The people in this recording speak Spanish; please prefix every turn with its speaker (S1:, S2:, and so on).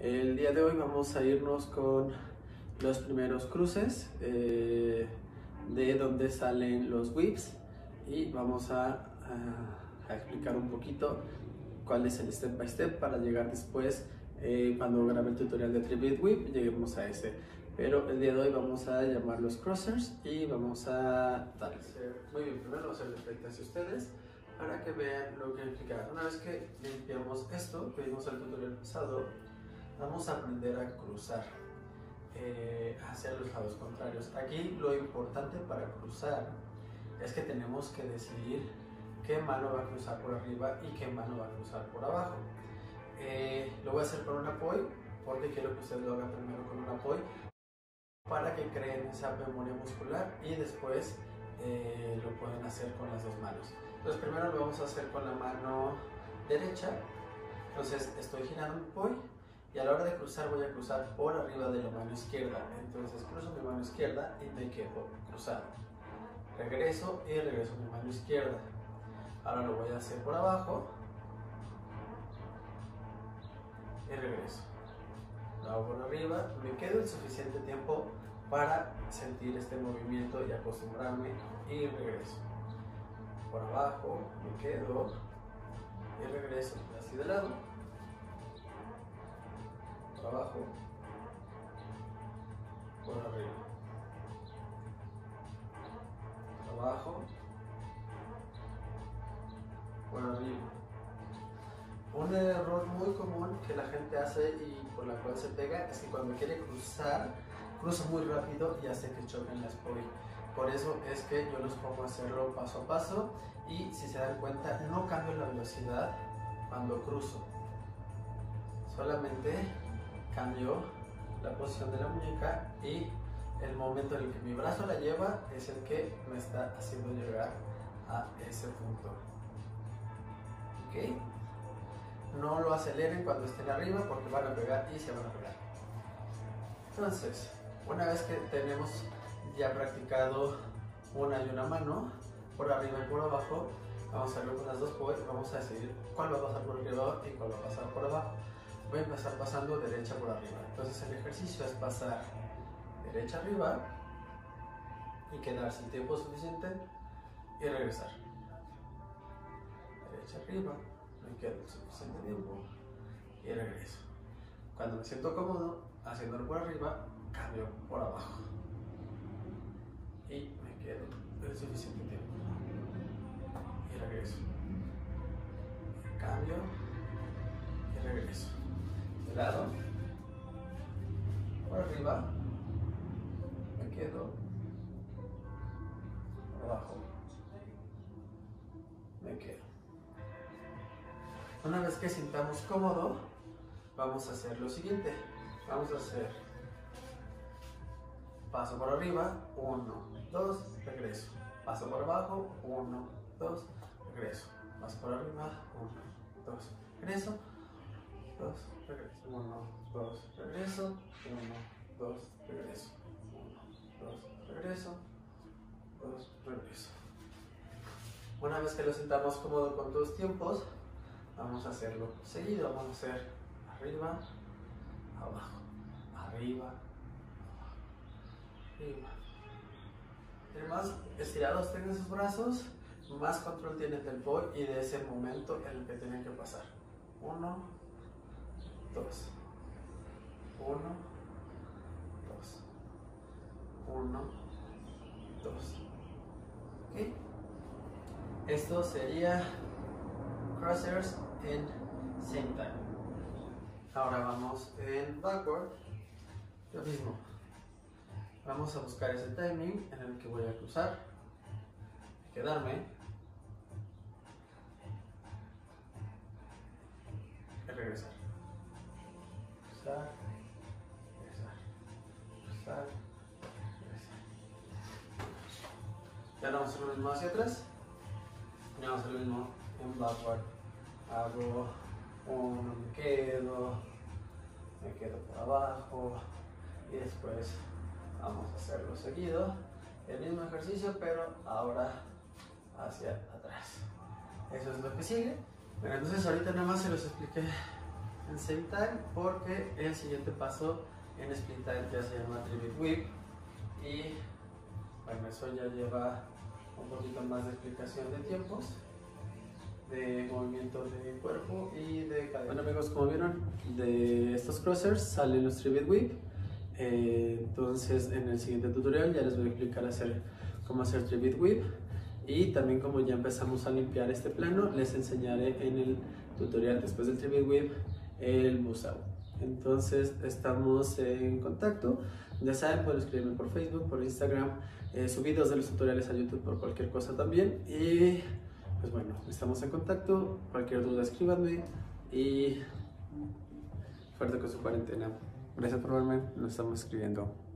S1: El día de hoy vamos a irnos con los primeros cruces eh, de donde salen los whips y vamos a, a- explicar un poquito cuál es el step by step para llegar después eh, cuando grabe el tutorial de Tribute Whip lleguemos a ese. Pero el día de hoy vamos a llamar los crossers y vamos a darles. Muy bien primero vamos a hacer frente hacia ustedes para que vean lo que implica una vez que limpiamos esto que vimos el tutorial pasado vamos a aprender a cruzar eh, hacia los lados contrarios. Aquí lo importante para cruzar es que tenemos que decidir qué mano va a cruzar por arriba y qué mano va a cruzar por abajo. Eh, lo voy a hacer con un apoyo porque quiero que ustedes lo hagan primero con un apoyo para que creen esa memoria muscular y después eh, lo pueden hacer con las dos manos. Entonces primero lo vamos a hacer con la mano derecha. Entonces estoy girando un apoyo y a la hora de cruzar voy a cruzar por arriba de la mano izquierda. Entonces cruzo mi mano izquierda y me quedo cruzado. Regreso y regreso mi mano izquierda. Ahora lo voy a hacer por abajo y regreso. Lo hago por arriba, me quedo el suficiente tiempo para sentir este movimiento y acostumbrarme y regreso. Por abajo me quedo y regreso así de lado por abajo, por arriba, por abajo, por arriba. Un error muy común que la gente hace y por la cual se pega es que cuando quiere cruzar, cruza muy rápido y hace que choquen las poli. Por eso es que yo los pongo a hacerlo paso a paso y si se dan cuenta no cambio la velocidad cuando cruzo. Solamente cambio la posición de la muñeca y el momento en el que mi brazo la lleva es el que me está haciendo llegar a ese punto. ¿Ok? No lo aceleren cuando estén arriba porque van a pegar y se van a pegar. Entonces, una vez que tenemos ya practicado una y una mano, por arriba y por abajo, vamos a hacerlo con las dos, pues vamos a decidir cuál va a pasar por arriba y cuál va a pasar por abajo voy a empezar pasando derecha por arriba. Entonces el ejercicio es pasar derecha arriba y quedarse el tiempo suficiente y regresar. Derecha arriba, me quedo el suficiente tiempo y regreso. Cuando me siento cómodo haciéndolo por arriba, cambio por abajo y me quedo el suficiente tiempo y regreso. Cambio lado, por arriba, me quedo, por abajo, me quedo. Una vez que sintamos cómodo, vamos a hacer lo siguiente. Vamos a hacer paso por arriba, 1, 2, regreso. Paso por abajo, 1, 2, regreso. Paso por arriba, 1, 2, regreso. 2, regreso. 1, 2, regreso. 1, 2, regreso. 1, 2, regreso. 2, regreso. Una vez que lo sintamos cómodo con tus tiempos, vamos a hacerlo seguido. Vamos a hacer arriba, abajo, arriba, arriba. Entre más estirados tengan sus brazos, más control tienen del boy y de ese momento en el que tienen que pasar. 1, 2, 1, 2, 1, 2. ¿Ok? Esto sería crossers en same time. Ahora vamos en backward. Lo mismo. Vamos a buscar ese timing en el que voy a cruzar, quedarme regresar. Ya no hacer lo mismo hacia atrás. Ya vamos a hacer lo mismo en backward. Hago uno, me quedo, me quedo por abajo y después vamos a hacerlo seguido. El mismo ejercicio, pero ahora hacia atrás. Eso es lo que sigue. Bueno, entonces ahorita nada más se los expliqué en same time porque el siguiente paso en split time ya se llama tribute whip y bueno eso ya lleva un poquito más de explicación de tiempos de movimiento de cuerpo y de cadena. Bueno amigos, como vieron, de estos crossers salen los tribute whip. Eh, entonces en el siguiente tutorial ya les voy a explicar hacer, cómo hacer tribute whip y también como ya empezamos a limpiar este plano, les enseñaré en el tutorial después del tribute whip el busao. Entonces estamos en contacto. Ya saben, pueden escribirme por Facebook, por Instagram, eh, subidos de los tutoriales a YouTube por cualquier cosa también. Y pues bueno, estamos en contacto. Cualquier duda escríbanme y fuerte con su cuarentena. Gracias por verme, nos estamos escribiendo.